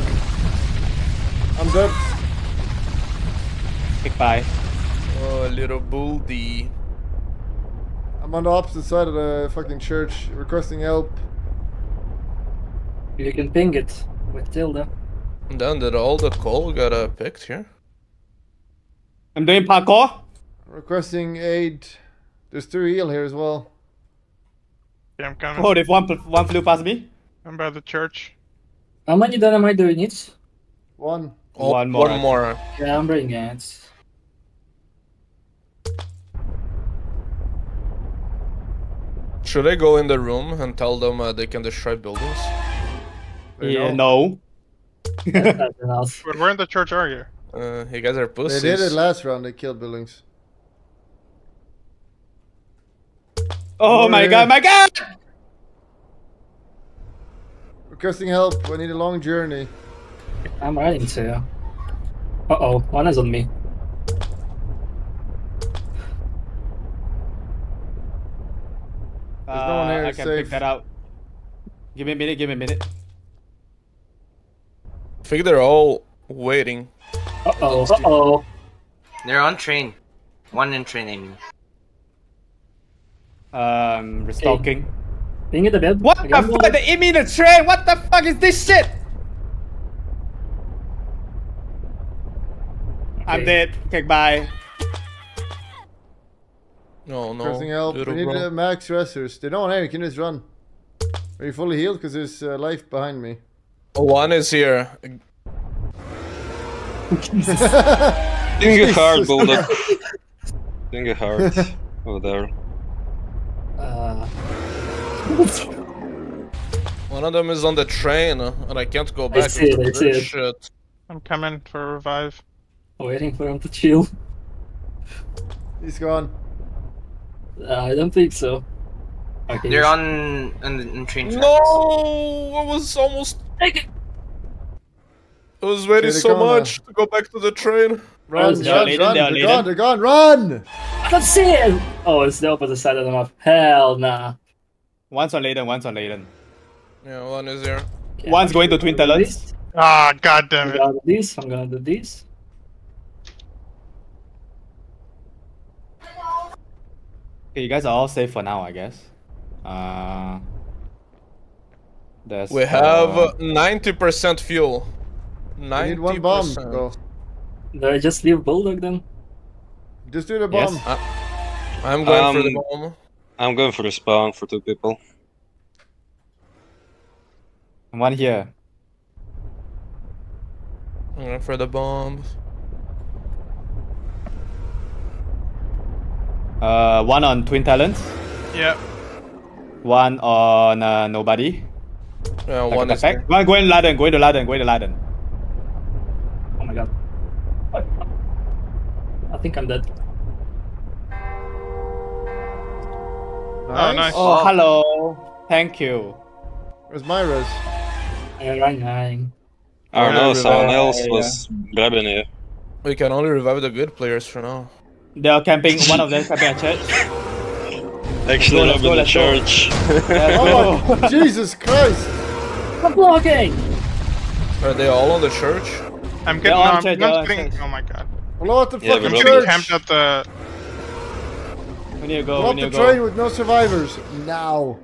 I'm dead. Big bye. Oh, little buldy. I'm on the opposite side of the fucking church, requesting help. You can ping it with tilde. And then did all the coal get uh, picked here? I'm doing parkour. Requesting aid. There's two heal here as well. Yeah, I'm coming. Oh, if one one flew past me. I'm by the church. How many dynamite do you need? One. Oh, One more. One more. Yeah, I'm bringing it. Should I go in the room and tell them uh, they can destroy buildings? They Yeah. know. No. That's enough. But where in the church are you? Uh, you guys are pussies. They pussies. did it last round. They killed buildings. Oh my yeah. god. My god. Requesting help. I need a long journey. I'm riding to. Uh oh, one is on me. There's no one Uh, here, I can safe. pick that out. Give me a minute. Give me a minute. I think they're all waiting. Uh oh, uh oh. They're on train. One in train, I mean. Um, restocking. Being it the bit. What the Again, fuck? They hit me in the train. What the fuck is this shit? I'm Okay. dead. Okay, bye. No, no. Requesting help. We little need bro. uh, max resters. They don't want you can just run. Are you fully healed? Because there's uh, life behind me. One is here. Think hard, Jesus bulldog. Think hard. Over there. Uh, One of them is on the train, and I can't go back. I see it, I see it. Shit. I'm coming for a revive. waiting for him to chill. He's gone. Uh, I don't think so. Okay. They're on in, in train tracks. No, I was almost. I was waiting Okay, so come now. much to go back to the train. Run, They're run, run. they're They're gone. They're gone. Run! I don't see it! Oh, it's the opposite side of the map. Hell nah. One's on Layden, one's on Layden. Yeah, one is here. Okay, One's I'm going to Twin do Talons. this. Ah, god damn it. I'm it. gonna do this. I'm gonna do this. Okay, you guys are all safe for now, I guess. Uh, there's, We uh, have ninety percent fuel. We Ninety need one bomb, percent. though. Do I just leave Bulldog then? Just do the bomb. Yes. bomb. I'm going for the Um, bomb. I'm going for the spawn for two people. One here. I'm going for the bomb. Uh, one on Twin Talents. Yeah. One on uh, Nobody. Yeah, Like one a is backpack. One going Laden, going to Laden, going to Laden. Oh my god. I think I'm dead. Oh, nice. Oh, hello. Thank you. Where's my res? Rang, rang. I don't know, someone else yeah. was grabbing you. We can only revive the good players for now. They are camping. One of them camping at church. Actually, Let's go, robbing the church. Let's Oh. Jesus Christ! I'm blocking! Are they all on the church? I'm getting. No, on I'm church, they're not getting. Oh my god. Blow out the Yeah, fucking but I'm Robbie- getting church! camped at the. We need to go. Blow We up need the to train go. with no survivors! Now!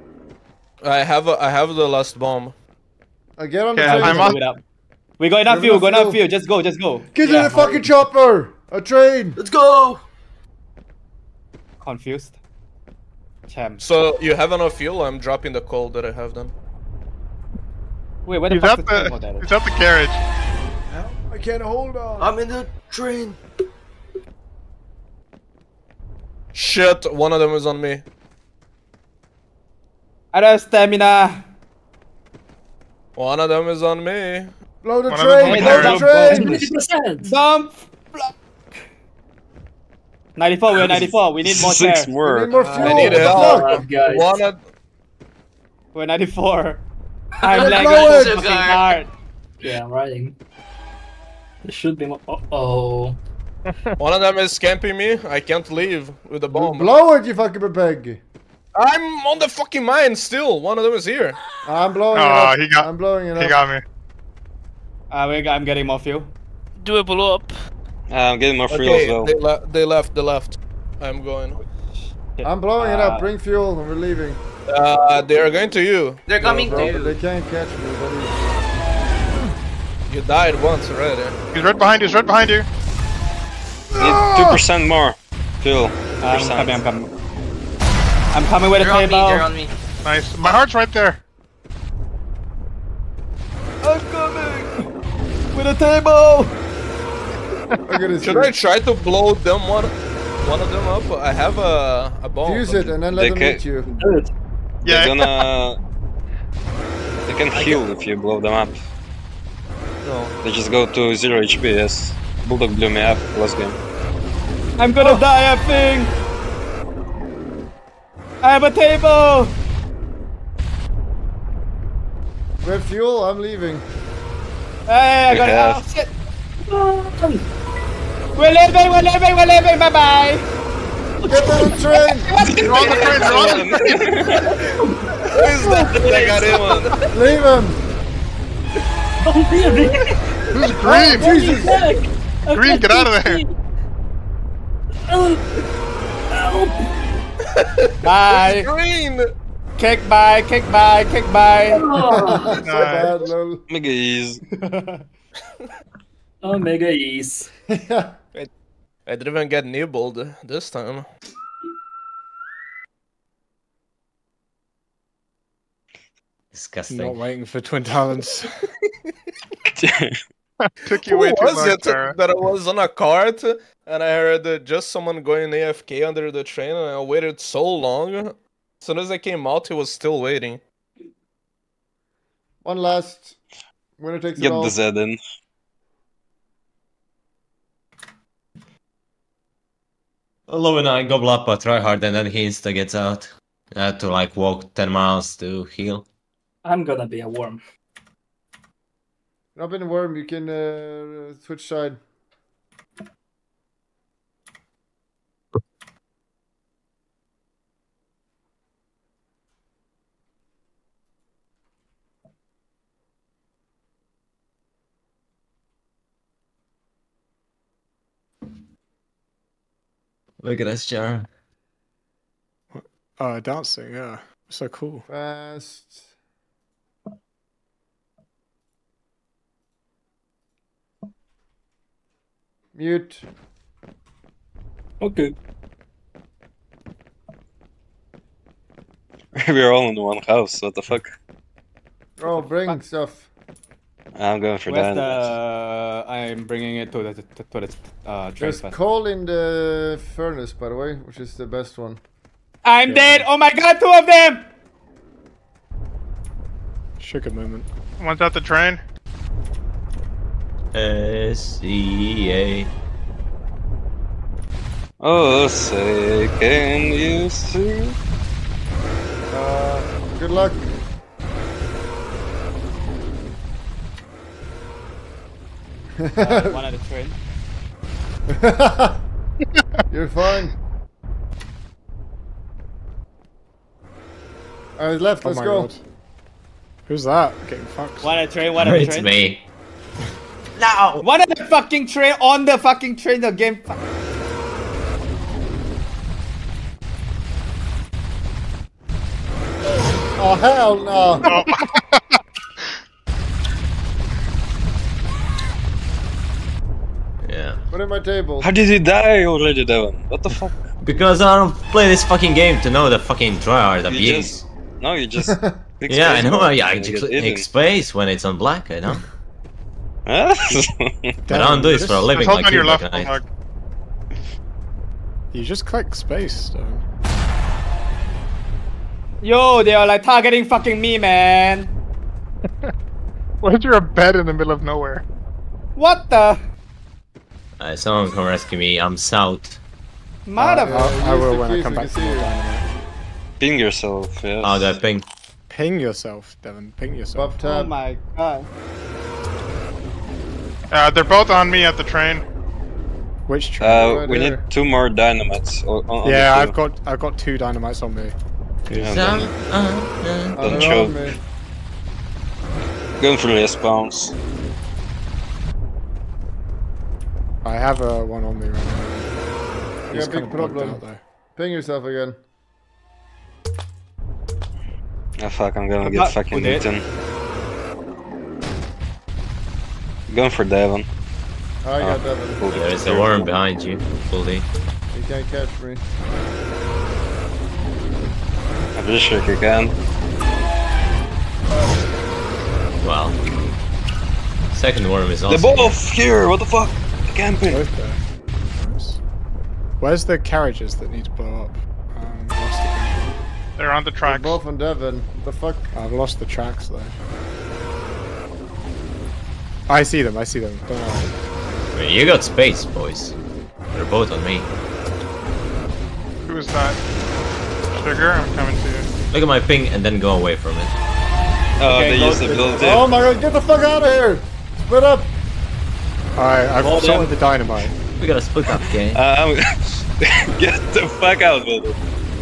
I have a, I have the last bomb. Uh, get on the Okay, train. I'm Let's do it up. We got enough Give fuel. enough Got enough fuel. fuel. Just go. Just go. Get Yeah. in the fucking chopper! A train! Let's go! Confused. Champ. So you have enough fuel? I'm dropping the coal that I have then. Wait, where the He's fuck is the... The. there it is. He's at the carriage. I can't hold on. I'm in the train. Shit, one of them is on me. I don't have stamina. One of them is on me. Blow the One train! Blow the train! 50%! Dump. 94, we're 94. We need more Six chair. We more. need more I fuel! need What the help. fuck? guys. One of, We're 94. I'm Let's so it. fucking hard. Yeah, I'm riding. There should be more. Uh oh. one of them is camping me. I can't leave with the bomb. Blow it, you fucking beg! I'm on the fucking mine still. One of them is here. I'm blowing it Oh, up. he got- I'm blowing it He up. got me. Uh, we I'm getting more fuel. Do a blow up. Uh, I'm getting more fuel Okay, as well. they, le- they left. They left. I'm going. I'm blowing it up. Uh, Bring fuel and we're leaving. Uh, they are going to you. They're coming Bro, to you. they can't catch me, buddy. You died once already. He's right behind you. He's right behind you. Two percent more fuel. I'm Percent. coming, I'm coming. I'm coming with They're a on me, table. they're on me. Nice. My heart's right there. I'm coming with a table. Look at this. Should I try to blow them one, one of them up? I have a a bomb. Use it and then let They them ca- eat you. Do it. Yeah. They're gonna. They can heal if you blow them up. No. They just go to zero HP. Yes. Bulldog blew me up last game. I'm gonna oh. die, I think. I have a table. We have fuel. I'm leaving. Hey, I We got it. have- Oh, shit. We're leaving, we're leaving, we're leaving. Bye bye. Get on the train! They're on the train. They're on the train. Who is that? I got him on. Leave him! Oh, really? Who's green? Jesus! Back! Green, get out of there. Help! Help! Bye. Green. Kick bye, kick bye, kick bye. Oh, so bad, lol. Mega ease. Omega Ease. Yeah. I didn't even get nibbled this time. Disgusting. Not waiting for Twin Talents. Took you Who way too was long, it Tara. that I was on a cart and I heard uh, just someone going AFK under the train and I waited so long. As soon as I came out, he was still waiting. One last. Winner takes Get it all. Get the Z in. Although when I gobble up a try hard and then he insta gets out. I had to like walk 10 miles to heal. I'm gonna be a worm. Up in the worm, you can uh, switch side. Look at this jar. Uh, dancing, yeah. So cool. Fast. Mute. Okay. We're all in one house. What the fuck? Oh, bring stuff. I'm going for Where's that. the? I'm bringing it to the to, to the uh, train There's fast. coal in the furnace, by the way, which is the best one. I'm dead. Oh my god, two of them. Sugar moment. One's at the train. S E A. Oh, say, can you see? Uh, good luck. Uh, one at the train. You're fine. Alright, left, Oh let's my go. god. Who's that? Getting fucked. One at the train. One at the It's train. me. No. One at the fucking train. On the fucking train. The game. Oh, hell no! in my table. How did you die already, Devon? What the fuck? Because I don't play this fucking game to know the fucking tryhard You abuse. just- No, you just. Yeah, I know. bar I, I just click space when it's on black. I know. Huh? But I don't do this for a living Just hold like on you, your left, Black You just click space, Stone. Yo, they are like targeting fucking me, man. Why is there a bed in the middle of nowhere? What the Uh, someone come rescue me. I'm south. mother? I use will when I come back can to more you. dynamite. Ping yourself, yes. Oh, that ping. Ping yourself, Devon. Ping yourself. Buff Oh my god. Uh, they're both on me at the train. Which train? Uh, we need two more dynamites. On, on yeah, I've got I've got two dynamites on me. Yeah, Some- uh, uh. Oh, Don't they're show. on me. going for the respawns. I have a one on me right now. Yeah, He's big problem. out. Ping yourself again. Ah, fuck, I'm gonna I'm get fucking good eaten. Going for Devon. I got Oh. Devon. Cool. There is a worm behind you, Bully. He can't catch me. I'm pretty sure he can. Wow. Second worm is They're also. both here! What the fuck? The camping! Both there. Nice. Where's the carriages that need to blow up? Um, lost the, They're on the They're both on Devon. The fuck? I've lost the tracks though. I see them. I see them. Don't worry. You got space, boys. They're both on me. Who is that? Sugar, I'm coming to you. Look at my ping and then go away from it. Oh, Okay, they used the to- build Oh my god, get the fuck out of here! Split up! Alright, I've Hold sorted them. the dynamite. We gotta split up, gang. Uh, I'm... get the fuck out, builder.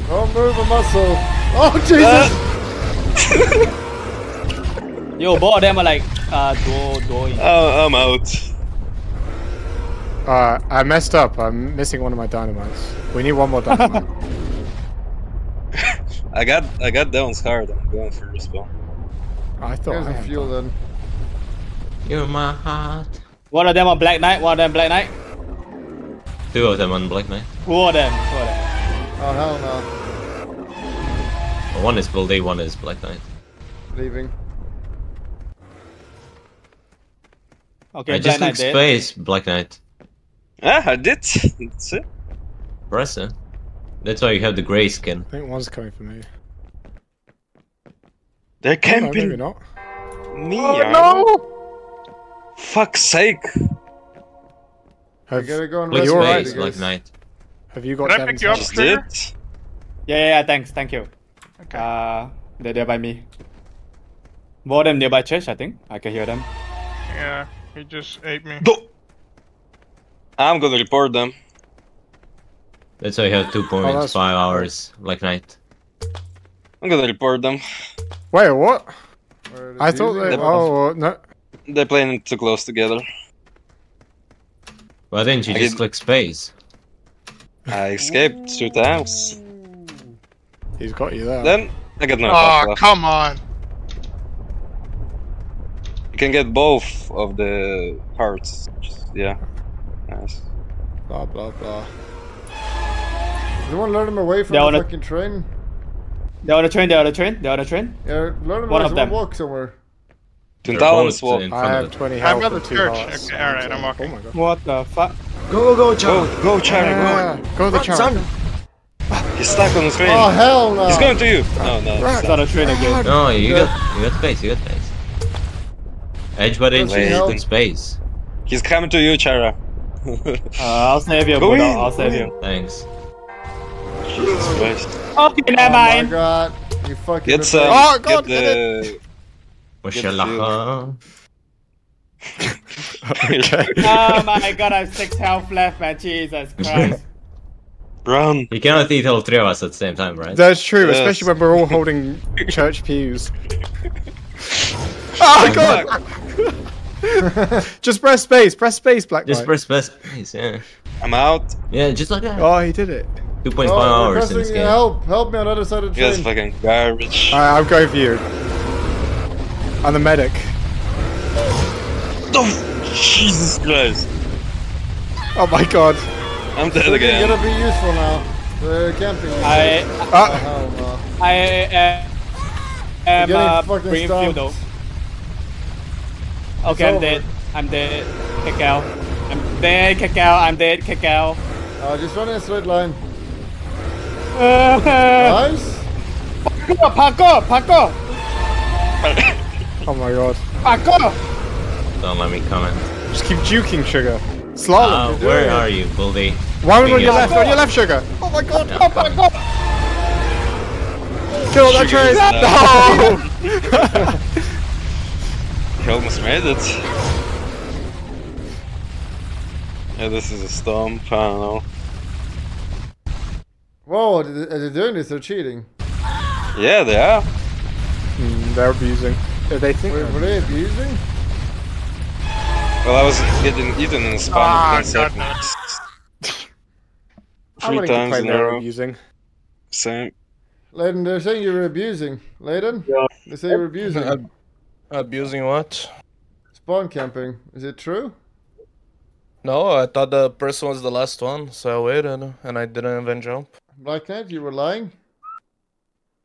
Don't move a muscle. Oh Jesus! Yo, both of them are like uh duo duo. in. Oh, I'm out. Uh, I messed up. I'm missing one of my dynamites. We need one more dynamite. I got I got Devon's card. I'm going for respawn. I thought Here's I the had fuel that. then. You're my heart. One of them on Black Knight. One of them Black Knight. Two of them on Black Knight. Two of them. Two of them. Oh hell no. One is Bully, one is Black Knight. Leaving. Okay, I Black just Knight click space, Black Knight. Ah, I did. That's it. Press it. That's why you have the gray skin. I think one's coming for me. They're Oh, no, maybe camping not. me. Oh yeah. no! Fuck's sake. You Have, gotta go and Click you rescue alright? space, the Black guys. Knight. have you got Did I Devon's pick you up? house? Just Trigger? did. Yeah, yeah, yeah, thanks, thank you. Okay. Uh, they're there by me. Both of them nearby church, I think. I can hear them. Yeah, he just ate me. Do- I'm gonna report them. That's why you have two points, five hours, like night. I'm gonna report them. Wait, what? I thought using they. Oh no. They're playing too close together. Why didn't you I just did- click space? I escaped two times. He's got you there. Then I got no Oh, come on. You can get both of the parts. Just- yeah. Nice. Blah blah blah. You want to lure them away from They're the on a- fucking train? They're on the train, they're on the train, they're on the train. Yeah, lure them One away. of them. walk somewhere. Twin They're Talons both walk. in I front have of it. 20 I'm health at the two church. hearts. Okay, alright, I'm walking. Oh walking. my god. What the fuck? Go, go, go, Char. Go, go, Char, Ah, go the Run, char. son. He's stuck on the screen. Oh hell no! He's going to you. No, no. Right. It's on a train again. No, you got you got space. You got space. Edge by edge, Wait, you got space. He's coming to you, Chara. Uh, I'll save you, Go Buddha. I'll save you. Thanks. Jesus Christ. Okay, Oh my god! You fucking. Get some. Oh, God, get the. Washallaha. okay. Oh my god, I have six health left, man. Jesus Christ. Run. You cannot eat all three of us at the same time, right? That's true, Yes. especially when we're all holding church pews. Oh, oh my god! Just press space, press space, Black Just Knight. press space, yeah. I'm out. Yeah, just like that. Oh, he did it. 2.5 Oh, hours in this game. help! Help me on the other side of the You guys train. fucking garbage. Alright, I'm going for you. I'm the medic. Oh, Jesus Christ. Oh my god. I'm dead It's again. gonna be useful now. The camping. I hell no. I uh, am You're uh, fucking green fuel stomped. though. Okay, I'm dead. I'm dead. Kick out. I'm dead. Kick out. I'm dead. Kick out. Uh, just run in a straight line. Uh, Nice. Parkour! Parkour! oh my god. Parkour! Don't let me comment. Just keep juking, Sugar. Slalom. Uh, where are you, Buldy? One on your Biggest- left, on your left, Sugar. Oh my god. Yeah, come. Parkour! Kill that Sugar is, train. No! He almost made it. Yeah, this is a storm. I don't know. Whoa! Are they, are doing this? They're cheating. Yeah, they are. Hmm, they're abusing. Uh, They think. Were, were they abusing? Well, I was getting eaten in the span Ah, of 10 God, seconds. I'm Three willing to times in a they're row. abusing. Same. Layden, they're saying you were abusing. Layden? Yeah. They say you were abusing. Ab- abusing what? Spawn camping. Is it true? No, I thought the person was the last one, so I waited and I didn't even jump. Black Knight, you were lying?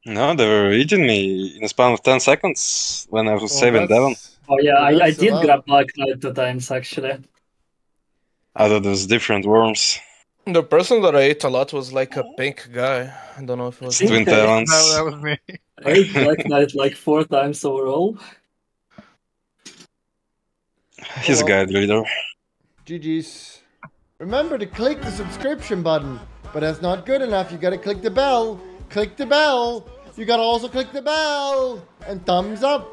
No, they were eating me in a span of 10 seconds when I was Oh, saving that's- Devon. Oh yeah, I, I did grab Black Knight two times actually. I thought there different worms. The person that I ate a lot was like a pink guy. I don't know if it was. Think Twin that- Talons. That, that was me. I ate Black Knight like four times overall. He's a well. guide leader. GG's. Remember to click the subscription button, but that's not good enough. You gotta click the bell. Click the bell. You gotta also click the bell and thumbs up.